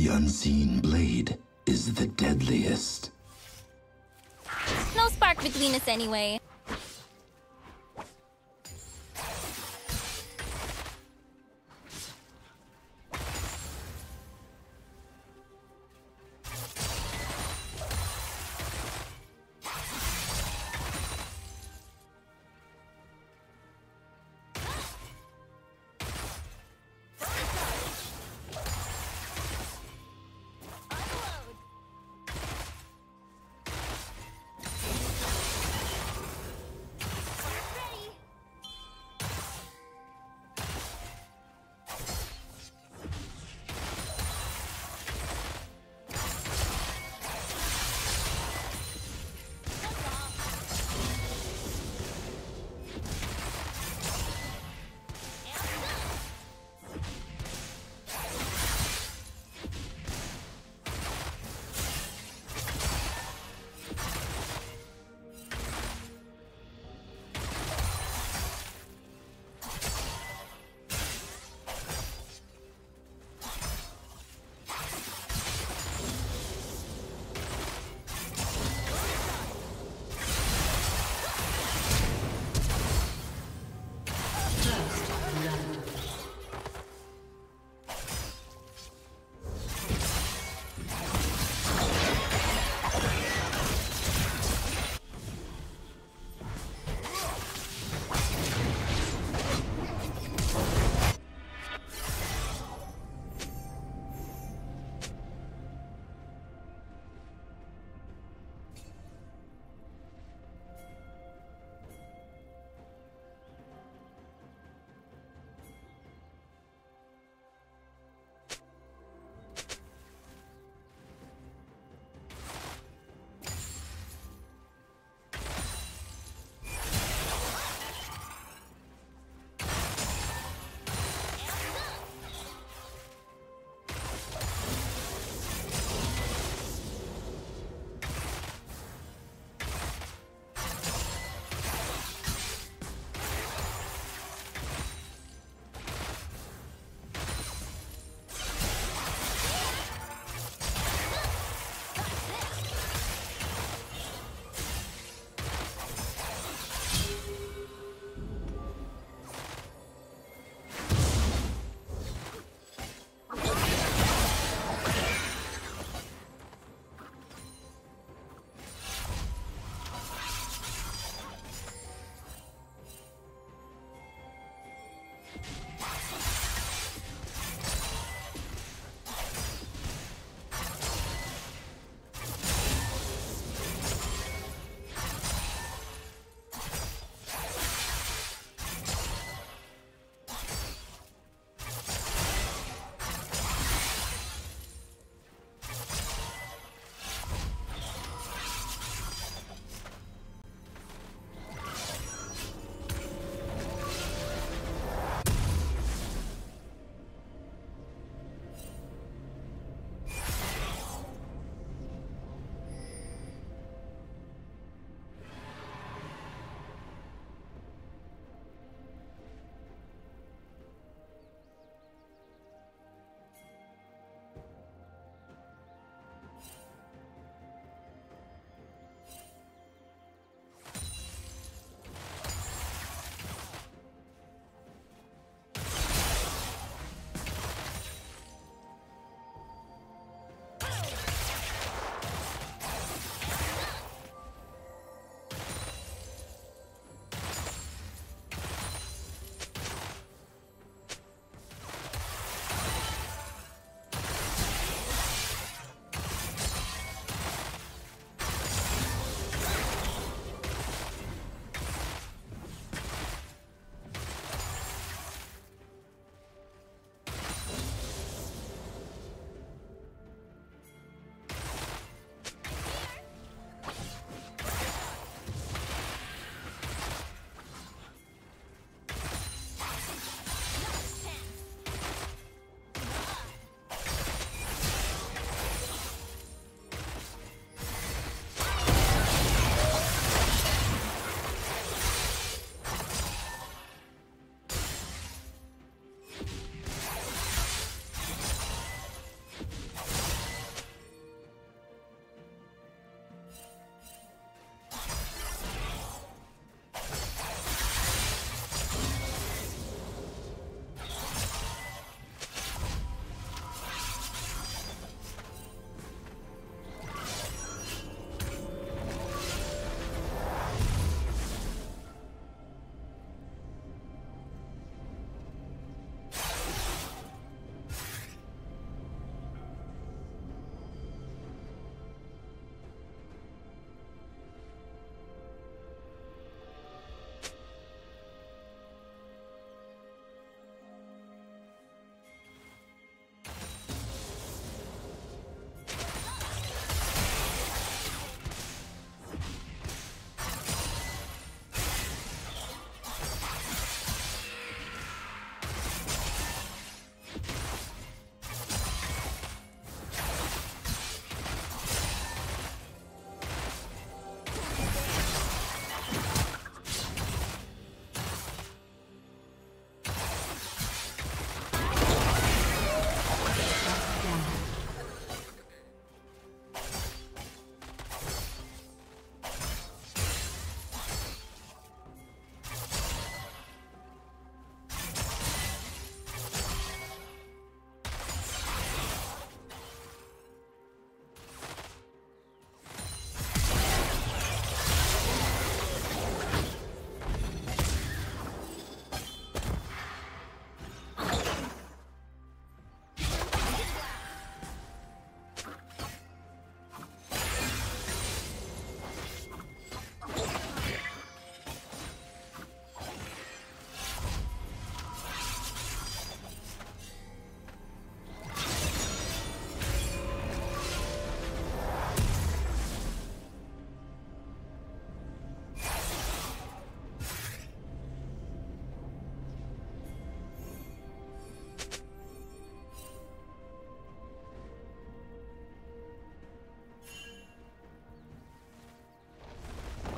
The unseen blade is the deadliest. No spark between us anyway.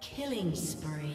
Killing spree.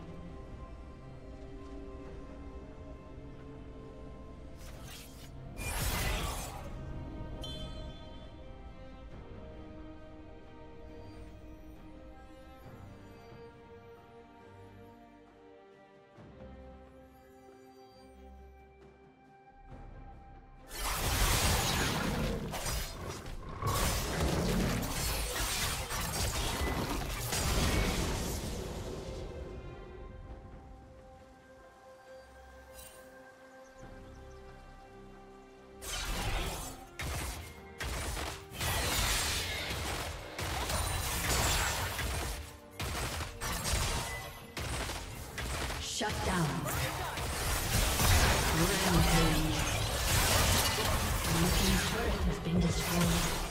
Shut down. Rampage. Team's turret been destroyed.